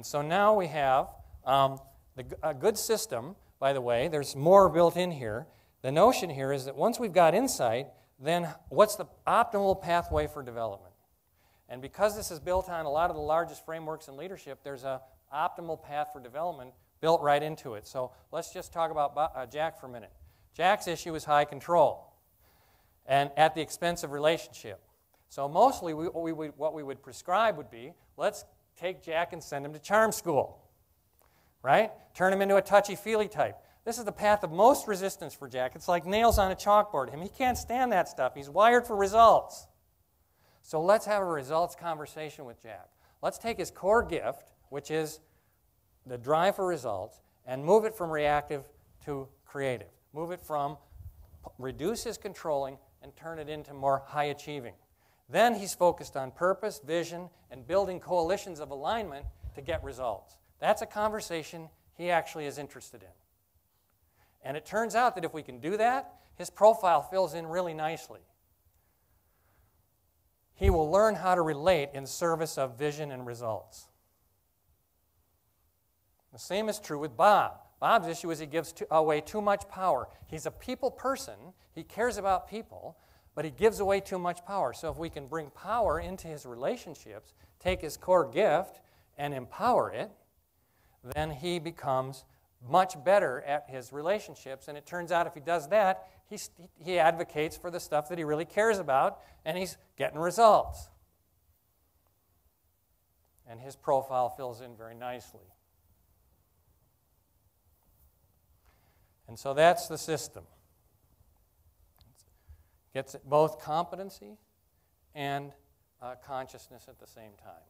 And so now we have um, the, a good system, by the way, there's more built in here. The notion here is that once we've got insight, then what's the optimal pathway for development? And because this is built on a lot of the largest frameworks in leadership, there's an optimal path for development built right into it. So let's just talk about uh, Jack for a minute. Jack's issue is high control and at the expense of relationship. So mostly we, we, what we would prescribe would be let's take Jack and send him to charm school, right? Turn him into a touchy-feely type. This is the path of most resistance for Jack. It's like nails on a chalkboard. Him, he can't stand that stuff. He's wired for results. So let's have a results conversation with Jack. Let's take his core gift, which is the drive for results, and move it from reactive to creative. Move it from reduce his controlling and turn it into more high achieving. Then he's focused on purpose, vision, and building coalitions of alignment to get results. That's a conversation he actually is interested in. And it turns out that if we can do that, his profile fills in really nicely. He will learn how to relate in service of vision and results. The same is true with Bob. Bob's issue is he gives away too much power. He's a people person, he cares about people, but he gives away too much power. So if we can bring power into his relationships, take his core gift and empower it, then he becomes much better at his relationships. And it turns out if he does that, he, he advocates for the stuff that he really cares about, and he's getting results. And his profile fills in very nicely. And so that's the system. Gets both competency and uh, consciousness at the same time.